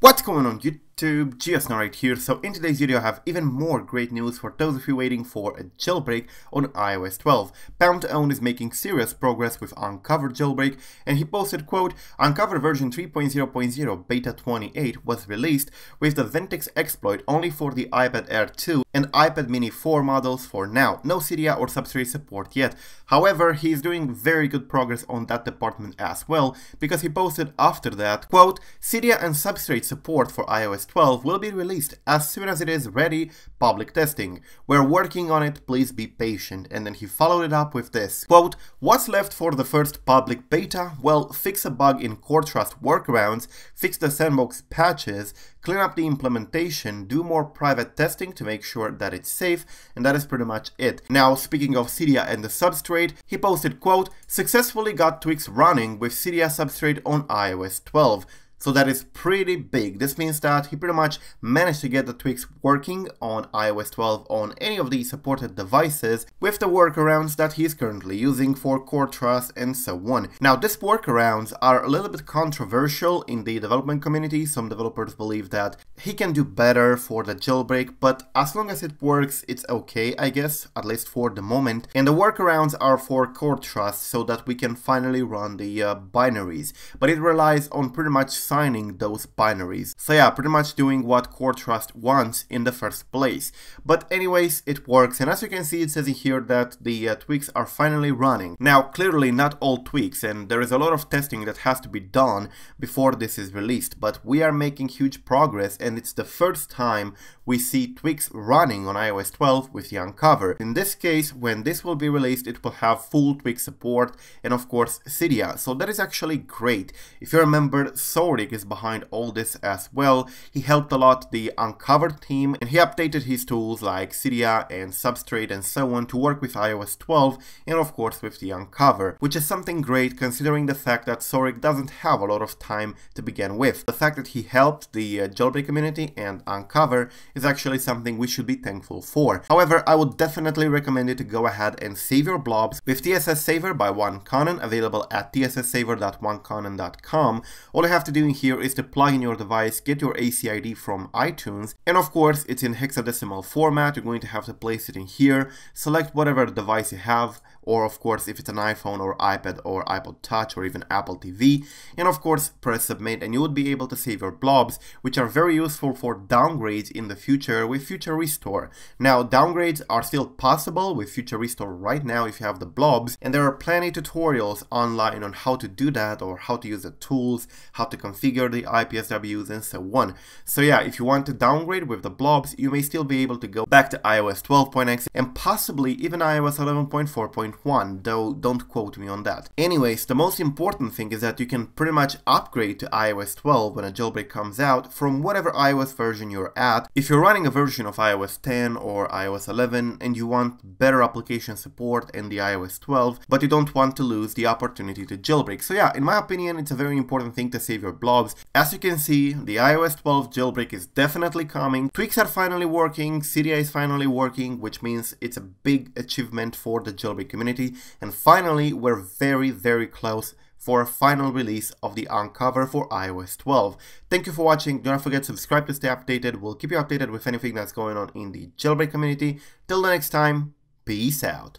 What's going on YouTube? GeoSn0w here. So in today's video I have even more great news for those of you waiting for a jailbreak on iOS 12. Pwn20wnd is making serious progress with Unc0ver jailbreak and he posted quote, Unc0ver version 3.0.0 beta 28 was released with the v3ntex exploit only for the iPad Air 2 and iPad mini 4 models for now. No Cydia or Substrate support yet. However, he is doing very good progress on that department as well, because he posted after that, quote, Cydia and Substrate support for iOS 12 will be released as soon as it is ready, public testing. We're working on it, please be patient. And then he followed it up with this, quote, what's left for the first public beta? Well, fix a bug in CoreTrust workarounds, fix the sandbox patches, clean up the implementation, do more private testing to make sure that it's safe, and that is pretty much it. Now, speaking of Cydia and the substrate, he posted, quote, successfully got tweaks running with Cydia substrate on iOS 12. So that is pretty big. This means that he pretty much managed to get the tweaks working on iOS 12 on any of the supported devices with the workarounds that he is currently using for Core Trust and so on. Now these workarounds are a little bit controversial in the development community. Some developers believe that he can do better for the jailbreak, but as long as it works, it's okay, I guess, at least for the moment. And the workarounds are for Core Trust so that we can finally run the uh, binaries. But it relies on pretty much assigning those binaries. So yeah, pretty much doing what CoreTrust wants in the first place. But anyways, it works and as you can see it says in here that the uh, tweaks are finally running. Now clearly not all tweaks and there is a lot of testing that has to be done before this is released, but we are making huge progress and it's the first time we see tweaks running on iOS 12 with the Unc0ver. In this case, when this will be released, it will have full tweak support and of course Cydia, so that is actually great. If you remember, saurik is behind all this as well. He helped a lot the Unc0ver team and he updated his tools like Cydia and Substrate and so on to work with iOS 12 and of course with the Unc0ver, which is something great considering the fact that saurik doesn't have a lot of time to begin with. The fact that he helped the uh, jailbreak community and Unc0ver is actually something we should be thankful for. However, I would definitely recommend you to go ahead and save your blobs with TSS Saver by 1Conan, available at tsssaver.1conan.com. All you have to do doing here is to plug in your device, get your ECID from iTunes, and of course it's in hexadecimal format, you're going to have to place it in here, select whatever device you have, or of course if it's an iPhone or iPad or iPod Touch or even Apple TV, and of course press submit and you would be able to save your blobs, which are very useful for downgrades in the future with Future Restore. Now downgrades are still possible with Future Restore right now if you have the blobs, and there are plenty tutorials online on how to do that or how to use the tools, how to configure the IPSWs and so on. So yeah, if you want to downgrade with the blobs, you may still be able to go back to iOS 12.x and possibly even iOS 11.4.1, though don't quote me on that. Anyways, the most important thing is that you can pretty much upgrade to iOS 12 when a jailbreak comes out from whatever iOS version you're at. If you're running a version of iOS 10 or iOS 11 and you want better application support in the iOS 12, but you don't want to lose the opportunity to jailbreak. So yeah, in my opinion, it's a very important thing to save your blobs. As you can see, the iOS 12 jailbreak is definitely coming. Tweaks are finally working, Cydia is finally working, which means it's a big achievement for the jailbreak community. And finally, we're very, very close for a final release of the Unc0ver for iOS 12. Thank you for watching, don't forget to subscribe to stay updated, we'll keep you updated with anything that's going on in the jailbreak community. Till the next time, peace out.